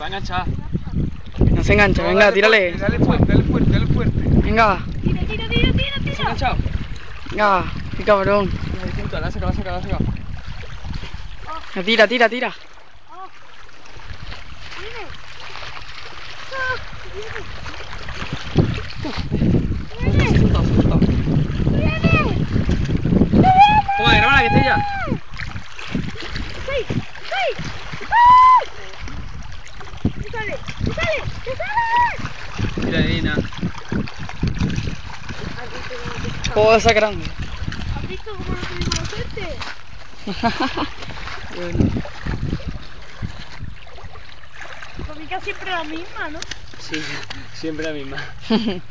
Va a enganchar. No se engancha, venga, tírale. Dale fuerte, dale fuerte, dale fuerte. Venga, Tira, tira, tira, tira, ¿Se ha tira. enganchado? venga, qué cabrón. Distinto, la ha sacado, la ha sacado, la ha sacado. Ya, Tira, tira, tira. Oh. Viene. Viene. Se ha soltado, se ha soltado. Viene. Toma, graba la que esté ya. ¡Sí! ¡Sí! ¡Ah! ¡Que sale! ¡Que sale! ¡Que sale! Mira, Irina. Joder, esa grande. ¿Has visto cómo no tuvimos la suerte? Bueno. Conmigo siempre la misma, ¿no? Sí, siempre la misma.